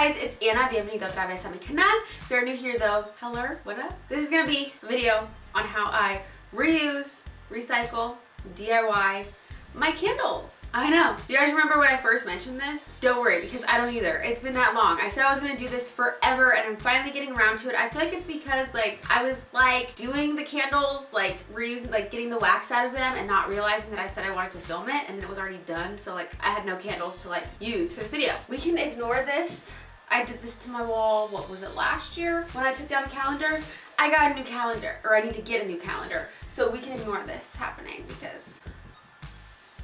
guys, it's Anna, bienvenido otra vez a mi canal. If you're new here though, hello, what up? This is gonna be a video on how I reuse, recycle, DIY my candles. I know. Do you guys remember when I first mentioned this? Don't worry, because I don't either. It's been that long. I said I was gonna do this forever and I'm finally getting around to it. I feel like it's because like I was like doing the candles, like reusing, like getting the wax out of them and not realizing that I said I wanted to film it and then it was already done. So like I had no candles to like use for this video. We can ignore this. I did this to my wall, what was it, last year? When I took down the calendar, I got a new calendar, or I need to get a new calendar. So we can ignore this happening because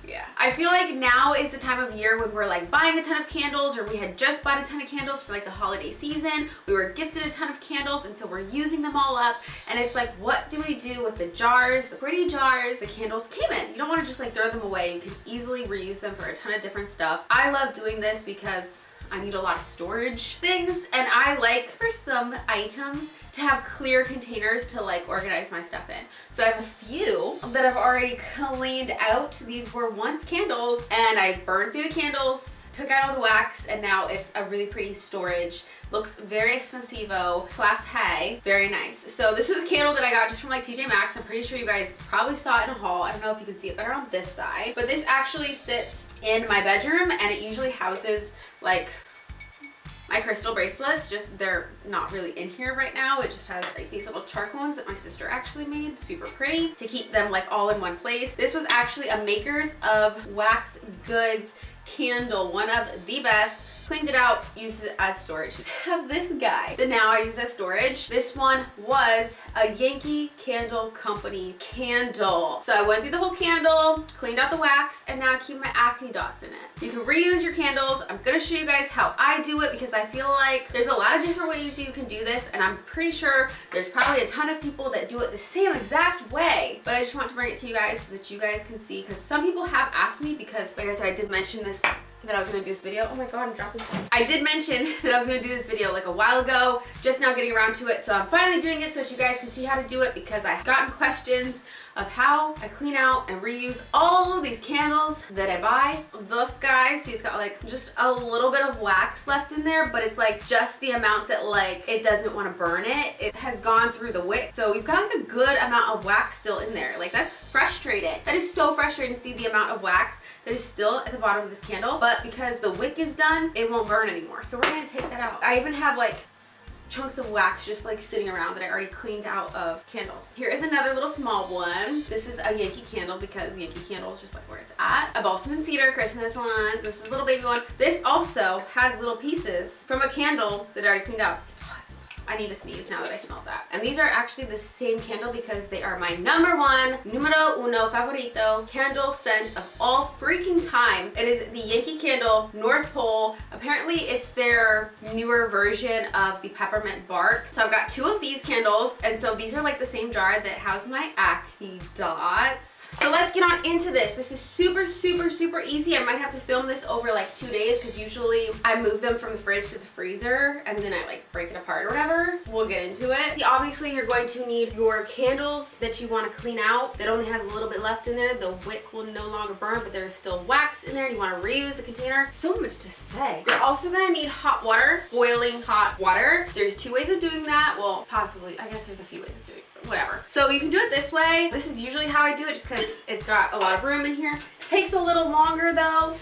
yeah. I feel like now is the time of year when we're like buying a ton of candles or we had just bought a ton of candles for like the holiday season. We were gifted a ton of candles and so we're using them all up and it's like what do we do with the jars, the pretty jars the candles came in. You don't want to just like throw them away. You can easily reuse them for a ton of different stuff. I love doing this because I need a lot of storage things and I like for some items to have clear containers to like organize my stuff in. So I have a few that I've already cleaned out. These were once candles and I burned through the candles, took out all the wax and now it's a really pretty storage. Looks very expensivo, class hay, very nice. So this was a candle that I got just from like TJ Maxx. I'm pretty sure you guys probably saw it in a haul. I don't know if you can see it better on this side, but this actually sits in my bedroom and it usually houses like my crystal bracelets just they're not really in here right now. It just has like these little charcoal ones that my sister actually made super pretty to keep them like all in one place. This was actually a makers of wax goods candle one of the best cleaned it out, used it as storage. I have this guy that now I use as storage. This one was a Yankee Candle Company candle. So I went through the whole candle, cleaned out the wax, and now I keep my acne dots in it. You can reuse your candles. I'm gonna show you guys how I do it because I feel like there's a lot of different ways you can do this, and I'm pretty sure there's probably a ton of people that do it the same exact way, but I just want to bring it to you guys so that you guys can see because some people have asked me because like I said, I did mention this that I was gonna do this video. Oh my god, I'm dropping things. I did mention that I was gonna do this video like a while ago, just now getting around to it. So I'm finally doing it so that you guys can see how to do it because I've gotten questions of how I clean out and reuse all these candles that I buy. This guy, see it's got like just a little bit of wax left in there, but it's like just the amount that like it doesn't want to burn it. It has gone through the wick. So you've got like a good amount of wax still in there. Like that's frustrating. That is so frustrating to see the amount of wax that is still at the bottom of this candle. But because the wick is done, it won't burn anymore. So we're gonna take that out. I even have like chunks of wax just like sitting around that I already cleaned out of candles. Here is another little small one. This is a Yankee candle because Yankee candle is just like where it's at. A balsam and cedar Christmas one. This is a little baby one. This also has little pieces from a candle that I already cleaned out. I need to sneeze now that I smelled that. And these are actually the same candle because they are my number one, numero uno favorito candle scent of all freaking time. It is the Yankee Candle North Pole. Apparently it's their newer version of the peppermint bark. So I've got two of these candles and so these are like the same jar that house my acne dots. So let's get on into this. This is super, super, super easy. I might have to film this over like two days because usually I move them from the fridge to the freezer and then I like break it apart or whatever We'll get into it. Obviously, you're going to need your candles that you want to clean out that only has a little bit left in there. The wick will no longer burn, but there's still wax in there. You want to reuse the container. So much to say. You're also going to need hot water, boiling hot water. There's two ways of doing that. Well, possibly. I guess there's a few ways of doing it whatever. So you can do it this way. This is usually how I do it just because it's got a lot of room in here. Takes a little longer though.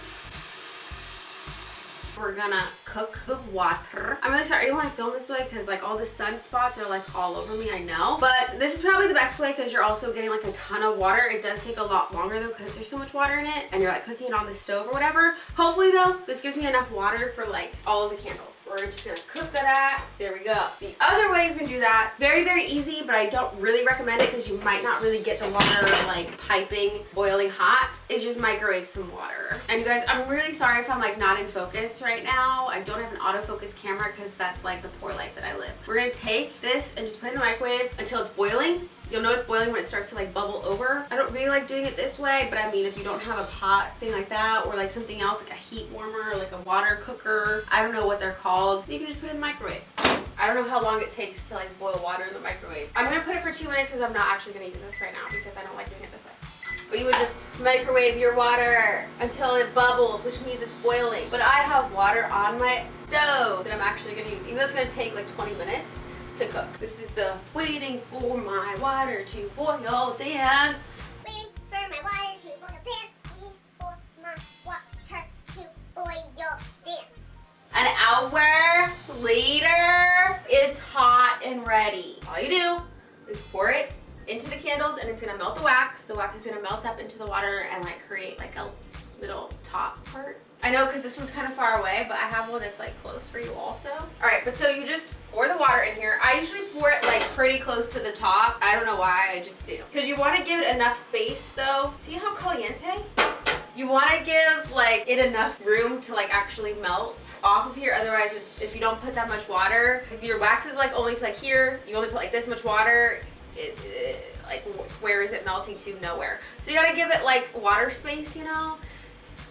We're gonna cook the water. I'm really sorry, I don't want to film this way because like all the sunspots are like all over me, I know. But this is probably the best way because you're also getting like a ton of water. It does take a lot longer though because there's so much water in it and you're like cooking it on the stove or whatever. Hopefully though, this gives me enough water for like all the candles. We're just gonna cook that. There we go. The other way you can do that, very, very easy, but I don't really recommend it because you might not really get the water like piping, boiling hot, is just microwave some water. And you guys, I'm really sorry if I'm like not in focus right now. I don't have an autofocus camera because that's like the poor life that I live. We're gonna take this and just put it in the microwave until it's boiling. You'll know it's boiling when it starts to like bubble over. I don't really like doing it this way, but I mean, if you don't have a pot thing like that or like something else, like a heat warmer, like a water cooker, I don't know what they're called, you can just put it in the microwave. I don't know how long it takes to like boil water in the microwave. I'm gonna put it for two minutes because I'm not actually gonna use this right now because I don't like doing it this way. Or you would just microwave your water until it bubbles, which means it's boiling. But I have water on my stove that I'm actually gonna use, even though it's gonna take like 20 minutes to cook. This is the waiting for my water to boil dance. Waiting for my water to boil dance. Waiting for my water to boil dance. An hour later, it's hot and ready. All you do is pour it into the candles and it's gonna melt the The wax is gonna melt up into the water and like create like a little top part. I know because this one's kind of far away, but I have one that's like close for you also. All right, but so you just pour the water in here. I usually pour it like pretty close to the top. I don't know why, I just do. Because you want to give it enough space though. See how caliente? You want to give like it enough room to like actually melt off of here. Otherwise, it's, if you don't put that much water, if your wax is like only to like here, you only put like this much water, it, it, like where is it melting to? Nowhere. So you got to give it like water space, you know?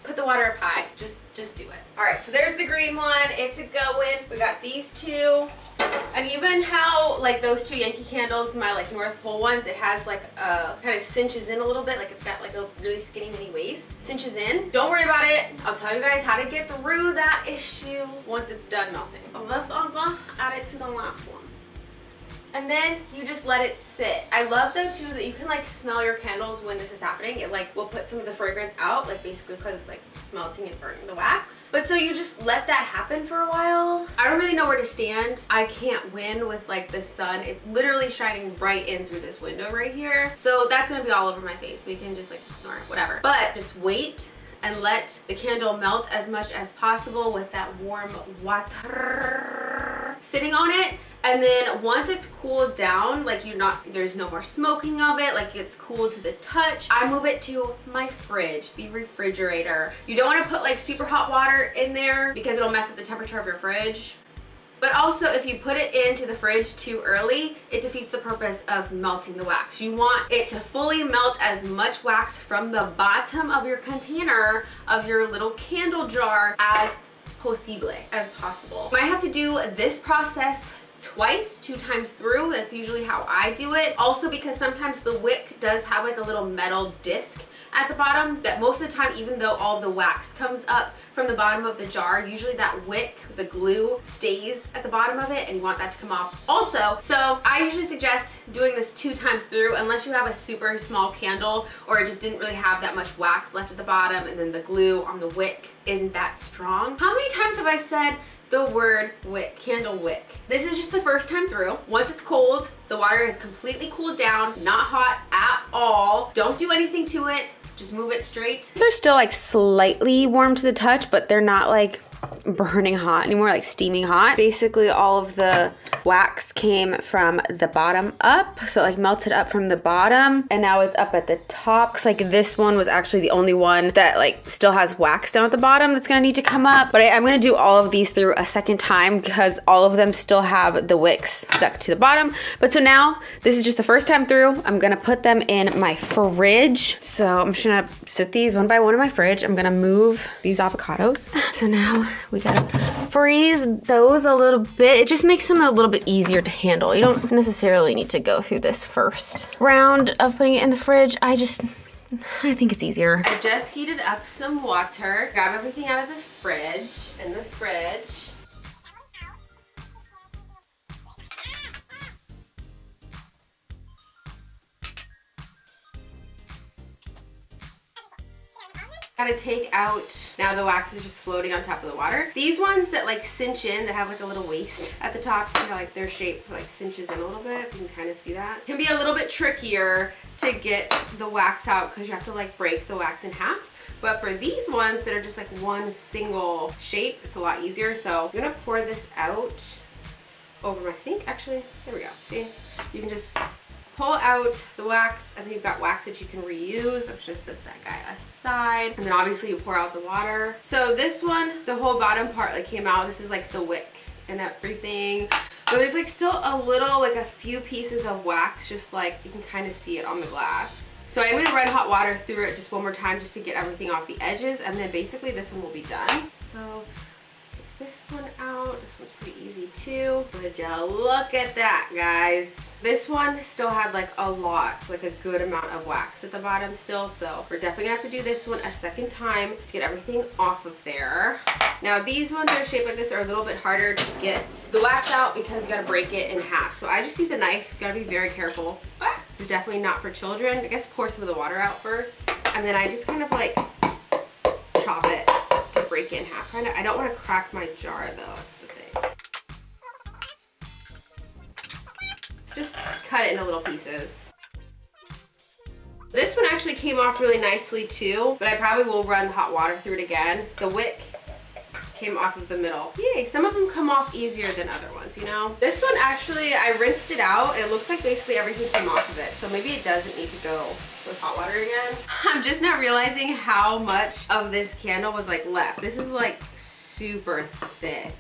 Put the water up high. Just, just do it. All right, so there's the green one. It's a going. We got these two. And even how like those two Yankee candles, my like North Pole ones, it has like uh, a kind of cinches in a little bit. Like it's got like a really skinny mini waist. Cinches in. Don't worry about it. I'll tell you guys how to get through that issue once it's done melting. Unless I'm gonna add it to the last one. And then you just let it sit. I love though too that you can like smell your candles when this is happening. It like will put some of the fragrance out, like basically because it's like melting and burning the wax. But so you just let that happen for a while. I don't really know where to stand. I can't win with like the sun. It's literally shining right in through this window right here. So that's gonna be all over my face. We can just like ignore it, whatever. But just wait and let the candle melt as much as possible with that warm water sitting on it and then once it's cooled down like you're not there's no more smoking of it like it's cool to the touch. I move it to my fridge the refrigerator. You don't want to put like super hot water in there because it'll mess up the temperature of your fridge. But also if you put it into the fridge too early, it defeats the purpose of melting the wax. You want it to fully melt as much wax from the bottom of your container of your little candle jar as as possible. Might have to do this process twice, two times through. That's usually how I do it. Also because sometimes the wick does have like a little metal disc at the bottom that most of the time even though all the wax comes up from the bottom of the jar usually that wick the glue stays at the bottom of it and you want that to come off also. So I usually suggest doing this two times through unless you have a super small candle or it just didn't really have that much wax left at the bottom and then the glue on the wick isn't that strong. How many times have I said the word wick, candle wick. This is just the first time through. Once it's cold, the water is completely cooled down, not hot at all. Don't do anything to it. Just move it straight. These are still like slightly warm to the touch, but they're not like burning hot anymore, like steaming hot. Basically all of the wax came from the bottom up. So like melted up from the bottom and now it's up at the top. Cause like this one was actually the only one that like still has wax down at the bottom that's gonna need to come up. But I, am gonna do all of these through a second time because all of them still have the wicks stuck to the bottom. But so now this is just the first time through. I'm gonna put them in my fridge. So I'm just gonna sit these one by one in my fridge. I'm gonna move these avocados. So now we gotta freeze those a little bit. It just makes them a little bit easier to handle. You don't necessarily need to go through this first round of putting it in the fridge. I just, I think it's easier. I just heated up some water. Grab everything out of the fridge, in the fridge. Gotta take out, now the wax is just floating on top of the water. These ones that like cinch in, that have like a little waist at the top, see how like their shape like cinches in a little bit, you can kind of see that. Can be a little bit trickier to get the wax out because you have to like break the wax in half. But for these ones that are just like one single shape, it's a lot easier. So I'm gonna pour this out over my sink. Actually, there we go. See, you can just pull out the wax and then you've got wax that you can reuse. I'm just gonna set that guy aside. And then obviously you pour out the water. So this one, the whole bottom part like came out. This is like the wick and everything. But there's like still a little, like a few pieces of wax, just like you can kind of see it on the glass. So I'm gonna run hot water through it just one more time just to get everything off the edges and then basically this one will be done. So this one out. This one's pretty easy too. Would you look at that, guys? This one still had like a lot, like a good amount of wax at the bottom still. So we're definitely gonna have to do this one a second time to get everything off of there. Now these ones that are shaped like this are a little bit harder to get the wax out because you gotta break it in half. So I just use a knife, you gotta be very careful. Ah. This is definitely not for children. I guess pour some of the water out first. And then I just kind of like chop it break it in half. Kind of, I don't want to crack my jar though, that's the thing. Just cut it into little pieces. This one actually came off really nicely too, but I probably will run hot water through it again. The wick came off of the middle. Yay, some of them come off easier than other ones, you know? This one actually, I rinsed it out. It looks like basically everything came off of it. So maybe it doesn't need to go with hot water again. I'm just not realizing how much of this candle was like left. This is like super thick.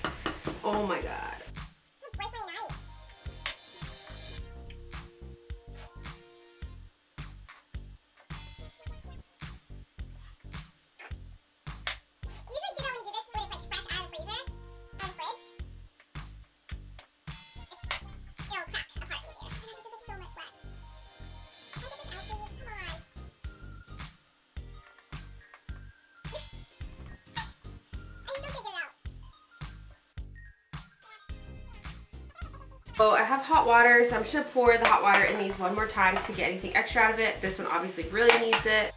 So I have hot water, so I'm just gonna pour the hot water in these one more time just to get anything extra out of it. This one obviously really needs it.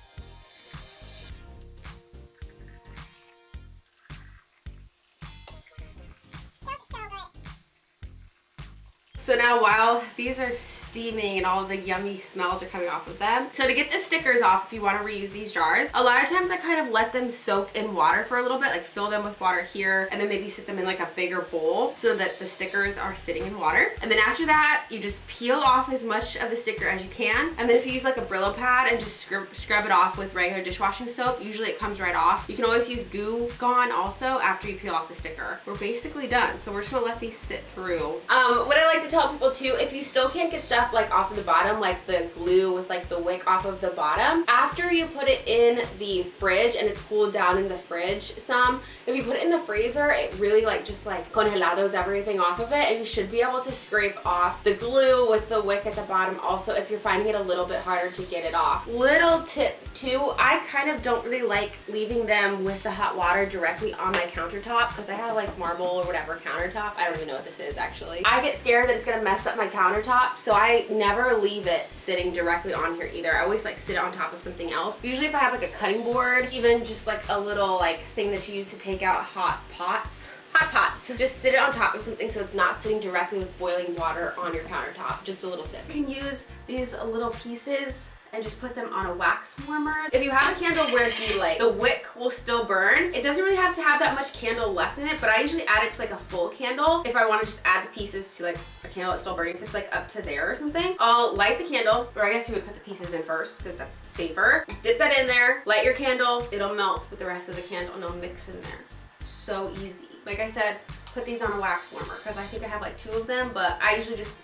So now while these are steaming and all the yummy smells are coming off of them. So to get the stickers off, if you want to reuse these jars, a lot of times I kind of let them soak in water for a little bit, like fill them with water here and then maybe sit them in like a bigger bowl so that the stickers are sitting in water. And then after that, you just peel off as much of the sticker as you can. And then if you use like a Brillo pad and just scrub, scrub it off with regular dishwashing soap, usually it comes right off. You can always use Goo Gone also after you peel off the sticker. We're basically done. So we're just gonna let these sit through. Um, what I like to tell people too, if you still can't get stuff like off of the bottom, like the glue with like the wick off of the bottom, after you put it in the fridge and it's cooled down in the fridge some, if you put it in the freezer, it really like just like congelados everything off of it and you should be able to scrape off the glue with the wick at the bottom also if you're finding it a little bit harder to get it off. Little tip too, I kind of don't really like leaving them with the hot water directly on my countertop because I have like marble or whatever countertop. I don't even know what this is actually. I get scared that it's gonna mess up my countertop so I never leave it sitting directly on here either. I always like sit it on top of something else. Usually if I have like a cutting board, even just like a little like thing that you use to take out hot pots, hot pots. Just sit it on top of something so it's not sitting directly with boiling water on your countertop. Just a little tip. You can use these little pieces and just put them on a wax warmer. If you have a candle where the like the wick will still burn, it doesn't really have to have that much candle left in it, but I usually add it to like a full candle if I want to just add the pieces to like a candle that's still burning. If it's like up to there or something, I'll light the candle, or I guess you would put the pieces in first because that's safer. Dip that in there, light your candle, it'll melt with the rest of the candle and it'll mix in there. So easy. Like I said, put these on a wax warmer because I think I have like two of them, but I usually just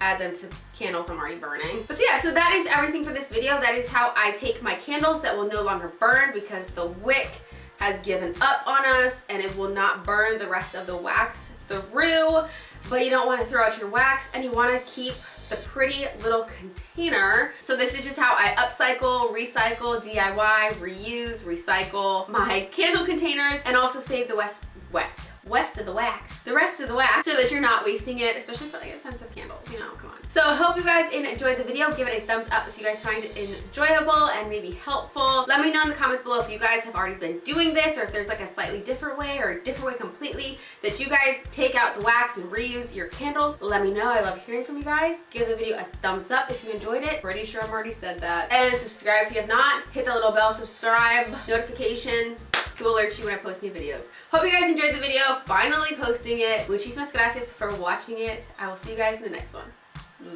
add them to candles I'm already burning. But so yeah, so that is everything for this video. That is how I take my candles that will no longer burn because the wick has given up on us and it will not burn the rest of the wax through. But you don't want to throw out your wax and you want to keep the pretty little container. So this is just how I upcycle, recycle, DIY, reuse, recycle my candle containers and also save the west, west, west of the wax, the rest of the wax, so that you're not wasting it, especially for like expensive candles, you know, come on. So I hope you guys enjoyed the video. Give it a thumbs up if you guys find it enjoyable and maybe helpful. Let me know in the comments below if you guys have already been doing this or if there's like a slightly different way or a different way completely that you guys take out the wax and reuse your candles. Let me know. I love hearing from you guys. Give the video a thumbs up if you enjoyed it. Pretty sure I've already said that. And subscribe if you have not. Hit the little bell subscribe notification to alert you when I post new videos. Hope you guys enjoyed the video. Finally posting it. Muchísimas gracias for watching it. I will see you guys in the next one.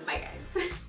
Bye guys.